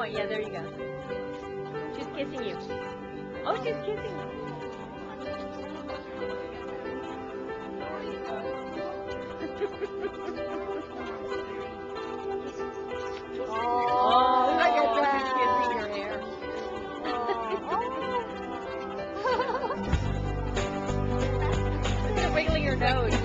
point. Yeah, there you go. She's kissing you. Oh, she's kissing you. oh, oh, I wiggling your nose.